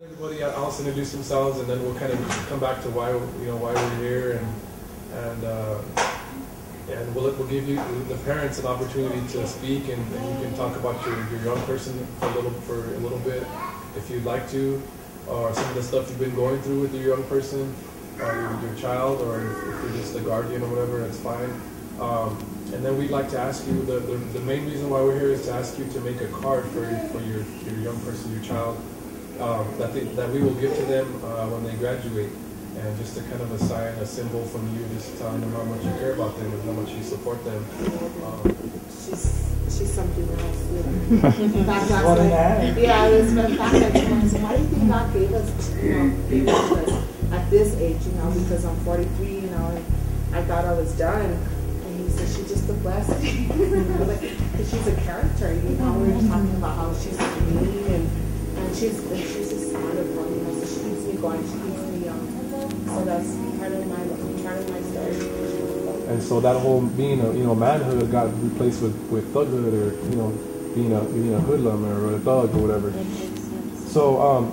Everybody else introduce themselves, and then we'll kind of come back to why you know why we're here, and and uh, and we'll we'll give you the parents an opportunity to speak, and, and you can talk about your, your young person for a little for a little bit, if you'd like to, or some of the stuff you've been going through with your young person, or your, your child, or if you're just a guardian or whatever, it's fine. Um, and then we'd like to ask you the, the, the main reason why we're here is to ask you to make a card for for your your young person, your child um, that, they, that we will give to them uh, when they graduate. And just to kind of assign a symbol from you, just telling them how much you care about them and how much you support them. Um, she's she's something else. Yeah. back last night, yeah, it was back at so why do you think God gave us, you know, gave us at this age, you know, because I'm 43, you know, and I thought I was done. And he said, she's just a blessing. like, she's a character, you know. We were talking about how she's mean and and she's she's one, you so she keeps me going, she keeps me young. So that's part of my part of my story. And so that whole being a you know manhood got replaced with with thughood or you know being a being a hoodlum or a thug or whatever. So um,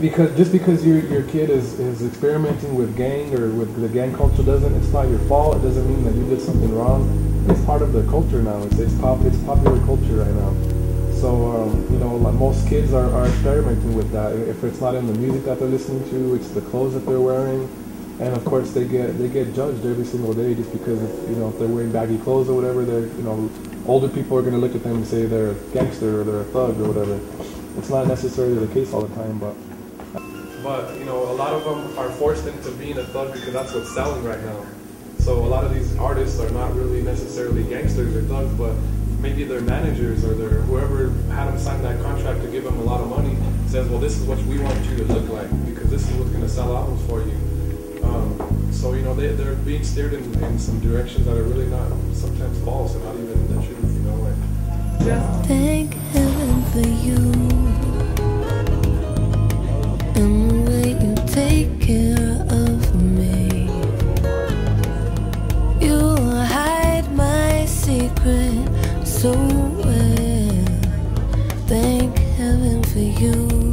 because just because your your kid is is experimenting with gang or with the gang culture doesn't it's not your fault. It doesn't mean that you did something wrong. It's part of the culture now. It's it's pop it's popular culture right now. So, um, you know, like most kids are, are experimenting with that. If it's not in the music that they're listening to, it's the clothes that they're wearing. And of course, they get they get judged every single day just because if, you know if they're wearing baggy clothes or whatever. They're you know older people are going to look at them and say they're a gangster or they're a thug or whatever. It's not necessarily the case all the time, but but you know a lot of them are forced into being a thug because that's what's selling right now. So a lot of these artists are not really necessarily gangsters or thugs, but maybe their managers or their whoever had them sign that contract to give them a lot of money says, well, this is what we want you to look like because this is what's going to sell albums for you. Um, so you know they they're being steered in, in some directions that are really not sometimes false and not even the truth. You know, like. Just thank heaven for you for you.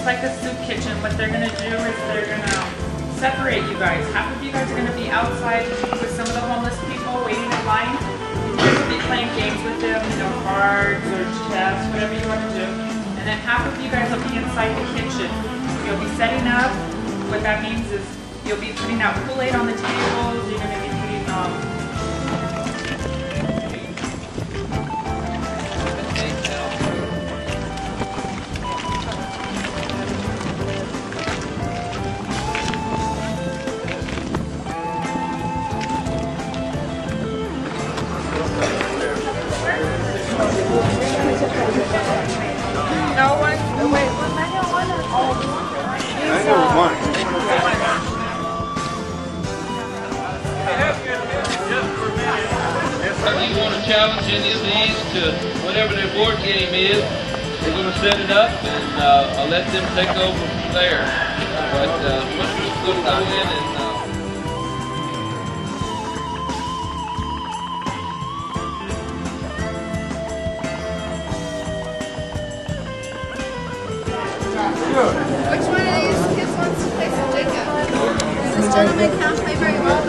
It's like a soup kitchen. What they're gonna do is they're gonna separate you guys. Half of you guys are gonna be outside with some of the homeless people waiting in line. You guys will be playing games with them, you know, cards or chess, whatever you want to do. And then half of you guys will be inside the kitchen. You'll be setting up. What that means is you'll be putting out Kool-Aid on the tables. You're gonna be putting um, If you want to challenge any of these to whatever their board game is, they're going to set it up and uh, I'll let them take over from there. But uh, going go in and uh, Which one of these kids wants to play some Jenga? This gentleman can't play very well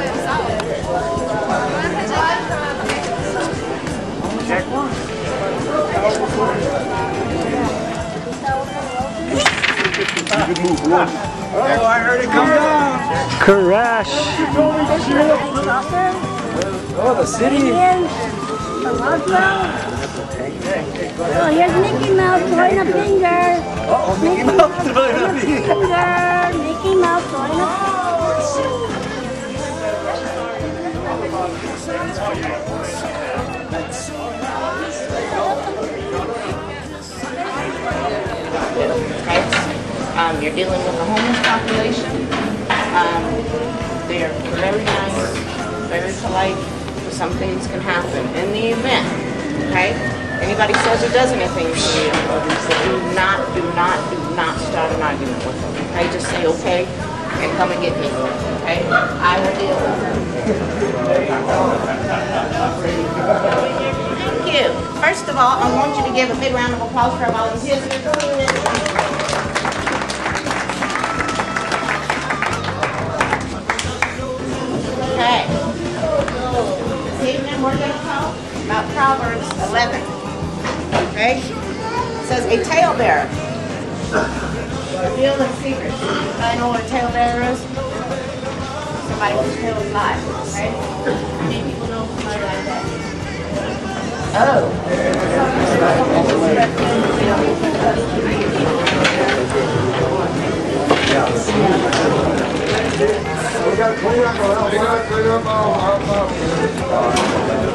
one. Oh, I heard it come down. Crash. You told me that you Oh, the city. Again, from Roswell. Oh, here's Mickey Mouse throwing a finger. Uh-oh, Mickey Mouse throwing a finger. Finger. Mickey Um, you're dealing with a homeless population. Um, they're very nice, very polite, but some things can happen. In the event, okay? Anybody says or does anything to you, do not, do not, do not start an argument with them, okay? Just say, okay, and come and get me, okay? I will deal. Thank you. First of all, I want you to give a big round of applause for our volunteers We're going to talk about Proverbs 11. Okay? It says, a talebearer. Reveal the secret. I know what a talebearer is. Somebody whose tale is lies. Okay? How many people know somebody like that? Oh. 我想从来没有这样子的爸爸妈妈